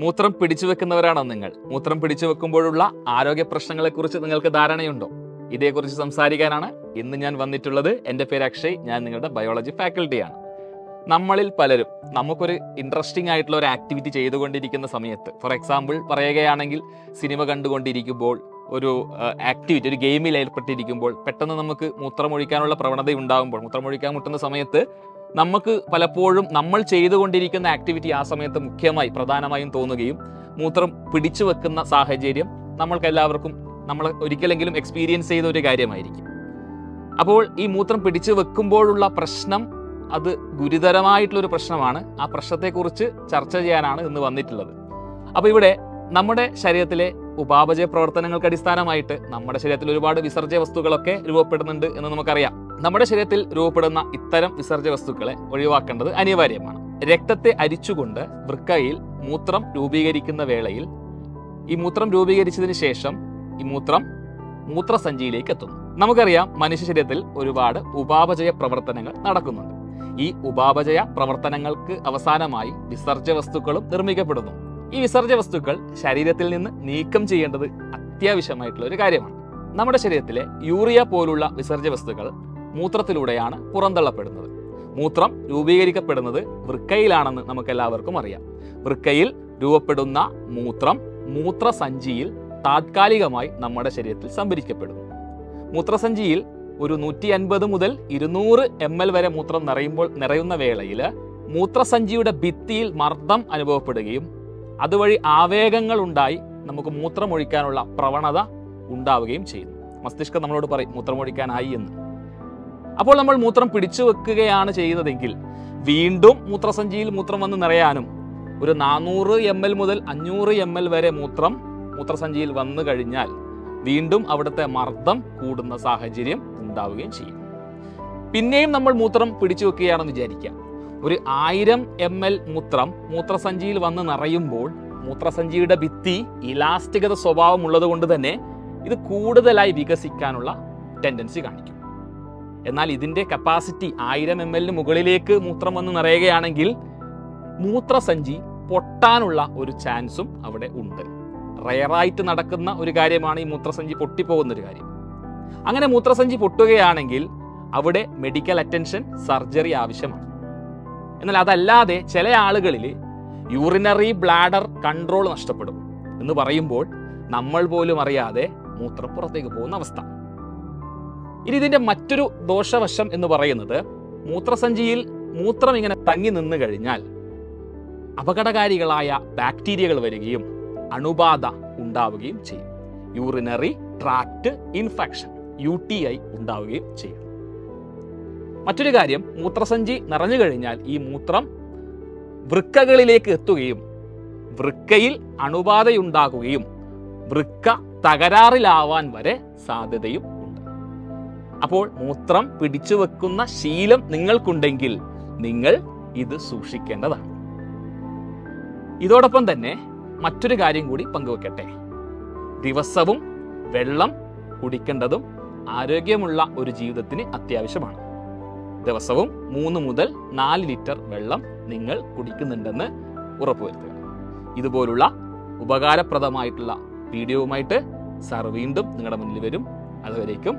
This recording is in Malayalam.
മൂത്രം പിടിച്ചു വെക്കുന്നവരാണോ നിങ്ങൾ? മൂത്രം പിടിച്ചു വെക്കുമ്പോഴുള്ള ആരോഗ്യ പ്രശ്നങ്ങളെക്കുറിച്ച് നിങ്ങൾക്ക് ധാരണയുണ്ടോ? ഇതേക്കുറിച്ച് സംസാരിക്കാനാണ് ഇന്ന് ഞാൻ വന്നിട്ടുള്ളത്. എന്റെ പേര് അക്ഷയ്. ഞാൻ നിങ്ങളുടെ ബയോളജി ഫാക്കൽറ്റിയാണ് നമ്മളിൽ പലരും നമുക്കൊരു ഇൻട്രസ്റ്റിംഗ് ആയിട്ടുള്ള ഒരു ആക്ടിവിറ്റി ചെയ്തുകൊണ്ടിരിക്കുന്ന സമയത്ത് ഫോർ എക്സാമ്പിൾ പറയുകയാണെങ്കിൽ സിനിമ കണ്ടുകൊണ്ടിരിക്കുമ്പോൾ ഒരു ആക്ടിവിറ്റി ഒരു ഗെയിമിൽ ഏർപ്പെട്ടിരിക്കുമ്പോൾ പെട്ടെന്ന് നമുക്ക് മൂത്രമൊഴിക്കാനുള്ള പ്രവണത ഉണ്ടാകുമ്പോൾ മൂത്രമൊഴിക്കാൻ മുട്ടുന്ന സമയത്ത് നമുക്ക് പലപ്പോഴും നമ്മൾ ചെയ്തുകൊണ്ടിരിക്കുന്ന ആക്ടിവിറ്റി ആ സമയത്ത് മുഖ്യമായി പ്രധാനമായും തോന്നുകയും മൂത്രം പിടിച്ചു വെക്കുന്ന സാഹചര്യം നമ്മൾക്ക് എല്ലാവർക്കും നമ്മൾ ഒരിക്കലെങ്കിലും എക്സ്പീരിയൻസ് ചെയ്ത ഒരു കാര്യമായിരിക്കും. അപ്പോൾ ഈ മൂത്രം പിടിച്ചു വെക്കുമ്പോഴുള്ള പ്രശ്നം അത് ഗുരുതരമായിട്ടുള്ളൊരു പ്രശ്നമാണ്. ആ പ്രശ്നത്തെക്കുറിച്ച് ചർച്ച ചെയ്യാനാണ് ഇന്ന് വന്നിട്ടുള്ളത്. അപ്പോൾ ഇവിടെ നമ്മുടെ ശരീരത്തിലെ ഉപാപചയ പ്രവർത്തനങ്ങൾക്ക് അടിസ്ഥാനമായിട്ട് നമ്മുടെ ശരീരത്തിൽ ഒരുപാട് വിസർജ്യ വസ്തുക്കളൊക്കെ രൂപപ്പെടുന്നുണ്ട് എന്ന് നമുക്കറിയാം. നമ്മുടെ ശരീരത്തിൽ രൂപപ്പെടുന്ന ഇത്തരം വിസർജ്യ വസ്തുക്കളെ ഒഴിവാക്കേണ്ടത് അനിവാര്യമാണ്. രക്തത്തെ അരിച്ചുകൊണ്ട് വൃക്കയിൽ മൂത്രം രൂപീകരിക്കുന്ന വേളയിൽ ഈ മൂത്രം രൂപീകരിച്ചതിന് ശേഷം ഈ മൂത്രം മൂത്രസഞ്ചിയിലേക്ക് എത്തുന്നു. നമുക്കറിയാം മനുഷ്യ ശരീരത്തിൽ ഒരുപാട് ഉപാപചയ പ്രവർത്തനങ്ങൾ നടക്കുന്നുണ്ട്. ഈ ഉപാപചയ പ്രവർത്തനങ്ങൾക്ക് അവസാനമായി വിസർജ്യ വസ്തുക്കളും നിർമ്മിക്കപ്പെടുന്നു. ഈ വിസർജ്യ വസ്തുക്കൾ ശരീരത്തിൽ നിന്ന് നീക്കം ചെയ്യേണ്ടത് അത്യാവശ്യമായിട്ടുള്ള ഒരു കാര്യമാണ്. നമ്മുടെ ശരീരത്തിലെ യൂറിയ പോലുള്ള വിസർജ്യ വസ്തുക്കൾ മൂത്രത്തിലൂടെയാണ് പുറന്തള്ളപ്പെടുന്നത്. മൂത്രം രൂപീകരിക്കപ്പെടുന്നത് വൃക്കയിലാണെന്ന് നമുക്ക് എല്ലാവർക്കും അറിയാം. വൃക്കയിൽ രൂപപ്പെടുന്ന മൂത്രം മൂത്രസഞ്ചിയിൽ താത്കാലികമായി നമ്മുടെ ശരീരത്തിൽ സംഭരിക്കപ്പെടുന്നു. മൂത്രസഞ്ചിയിൽ ഒരു നൂറ്റി അൻപത് മുതൽ ഇരുന്നൂറ് എം എൽ വരെ മൂത്രം നിറയുമ്പോൾ നിറയുന്ന വേളയിൽ മൂത്രസഞ്ചിയുടെ ഭിത്തിയിൽ മർദ്ദം അനുഭവപ്പെടുകയും അതുവഴി ആവേഗങ്ങൾ ഉണ്ടായി നമുക്ക് മൂത്രമൊഴിക്കാനുള്ള പ്രവണത ഉണ്ടാവുകയും ചെയ്യുന്നു. മസ്തിഷ്കം നമ്മളോട് പറയും മൂത്രമൊഴിക്കാനായി എന്ന്. അപ്പോൾ നമ്മൾ മൂത്രം പിടിച്ചു വെക്കുകയാണ് ചെയ്യുന്നതെങ്കിൽ വീണ്ടും മൂത്രസഞ്ചിയിൽ മൂത്രം വന്ന് നിറയാനും ഒരു നാനൂറ് എം എൽ മുതൽ അഞ്ഞൂറ് എം എൽ വരെ മൂത്രം മൂത്രസഞ്ചിയിൽ വന്നു കഴിഞ്ഞാൽ വീണ്ടും അവിടുത്തെ മർദ്ദം കൂടുന്ന സാഹചര്യം ഉണ്ടാവുകയും ചെയ്യും. പിന്നെയും നമ്മൾ മൂത്രം പിടിച്ചു വെക്കുകയാണെന്ന് വിചാരിക്കാം ഒരു ആയിരം എം എൽ മൂത്രം മൂത്രസഞ്ചിയിൽ വന്ന് നിറയുമ്പോൾ മൂത്രസഞ്ചിയുടെ ഭിത്തി ഇലാസ്റ്റികത സ്വഭാവം ഉള്ളത് കൊണ്ട് തന്നെ ഇത് കൂടുതലായി വികസിക്കാനുള്ള ടെൻഡൻസി കാണിക്കും. എന്നാൽ ഇതിന്റെ കപ്പാസിറ്റി ആയിരം എം എല്ലിന് മുകളിലേക്ക് മൂത്രം വന്ന് നിറയുകയാണെങ്കിൽ മൂത്രസഞ്ചി പൊട്ടാനുള്ള ഒരു ചാൻസും അവിടെ ഉണ്ട്. റയറായിട്ട് നടക്കുന്ന ഒരു കാര്യമാണ് ഈ മൂത്രസഞ്ചി പൊട്ടിപ്പോകുന്ന ഒരു കാര്യം. അങ്ങനെ മൂത്രസഞ്ചി പൊട്ടുകയാണെങ്കിൽ അവിടെ മെഡിക്കൽ അറ്റൻഷൻ സർജറി ആവശ്യമാണ്. എന്നാൽ അതല്ലാതെ ചില ആളുകളിൽ യൂറിനറി ബ്ലാഡർ കൺട്രോൾ നഷ്ടപ്പെടും എന്ന് പറയുമ്പോൾ നമ്മൾ പോലും അറിയാതെ മൂത്രം പുറത്തേക്ക് പോകുന്ന അവസ്ഥ. ഇനി ഇതിന്റെ മറ്റൊരു ദോഷവശം എന്ന് പറയുന്നത് മൂത്രസഞ്ചിയിൽ മൂത്രം ഇങ്ങനെ തങ്ങി നിന്ന് കഴിഞ്ഞാൽ അപകടകാരികളായ ബാക്ടീരിയകൾ വരികയും അണുബാധ ഉണ്ടാവുകയും ചെയ്യും. Urinary tract infection U T I ഉണ്ടാവുകയും ചെയ്യും. മറ്റൊരു കാര്യം മൂത്രസഞ്ചി നിറഞ്ഞു കഴിഞ്ഞാൽ ഈ മൂത്രം വൃക്കകളിലേക്ക് എത്തുകയും വൃക്കയിൽ അണുബാധയുണ്ടാകുകയും വൃക്ക തകരാറിലാവാൻ വരെ സാധ്യതയും അപ്പോൾ മൂത്രം പിടിച്ചു വെക്കുന്ന ശീലം നിങ്ങൾക്കുണ്ടെങ്കിൽ നിങ്ങൾ ഇത് സൂക്ഷിക്കേണ്ടതാണ്. ഇതോടൊപ്പം തന്നെ മറ്റൊരു കാര്യം കൂടി പങ്കുവെക്കട്ടെ. ദിവസവും വെള്ളം കുടിക്കേണ്ടതും ആരോഗ്യമുള്ള ഒരു ജീവിതത്തിന് അത്യാവശ്യമാണ്. ദിവസവും മൂന്ന് മുതൽ നാല് ലിറ്റർ വെള്ളം നിങ്ങൾ കുടിക്കുന്നുണ്ടെന്ന് ഉറപ്പുവരുത്തുക. ഇതുപോലുള്ള ഉപകാരപ്രദമായിട്ടുള്ള വീഡിയോവുമായിട്ട് സാർ വീണ്ടും നിങ്ങളുടെ മുന്നിൽ വരും. അതുവരേക്കും